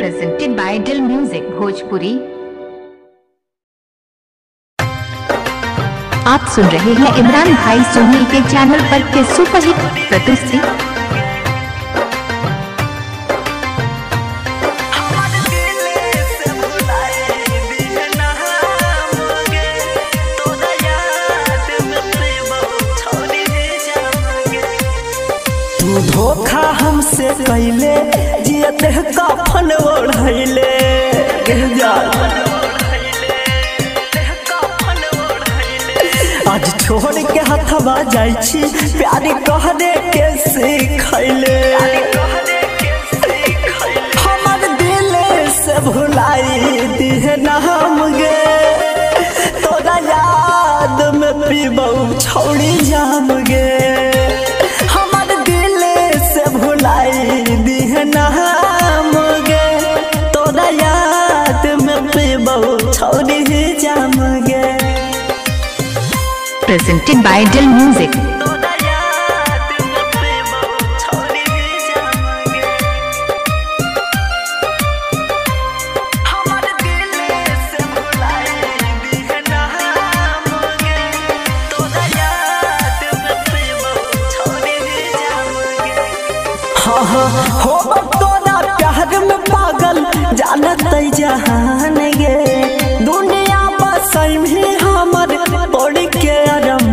presented by Dil Music, Bhojpuri. आप सुन रहे हैं इमरान भाई सोनी के चैनल पर के सुपरहिट प्रस्तुति धोखा हमसे कैले जियत कफन ओढ़ैले आज छोड़ के हथवा जाइ छी, प्यार कहने के सिखैले हमर दिल से भुलाई दिहे नाम गे। तोरा याद में पीबौ छौड़ी जाम गे। पीबौ छौड़ी जाम गे हाँ हाँ हो। तोरा प्यार में पागल जहान गे दुनिया बसई में हमर तोड़ के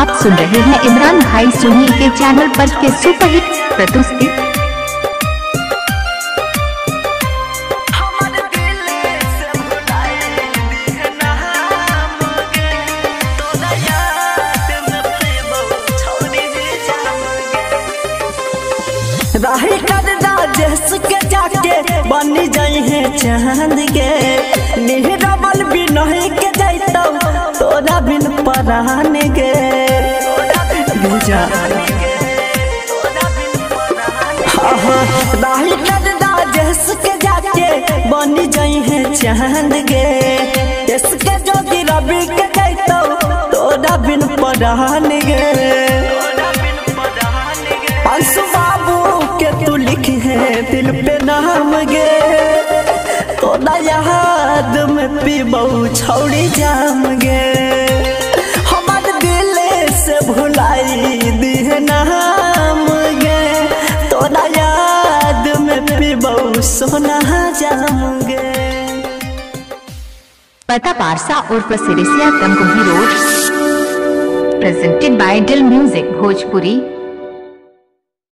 आप सुन रहे हैं इमरान भाई सुनील के चैनल पर के सुपरहिट जाम गे राही कर के जाके बनी जाई है चाँद गे निहरबल भी नहीं के जैतौ तोरा बिन परान गे के जाके बनी जाई है चाँद गे रवि के जैतौ तोरा बिन गे अंशु बाबू के तू लिखी है दिल पे नाम गे तोरा याद में पीबौ, छौड़ी जाम गे। हमर दिल से भुलाई दिहे नाम गे। तोरा याद में पीबौ, सोना जाम गे। पता Parsa उर्फ़ Sirisiya Tamkuhi road presented by Dill Music Bhojpuri.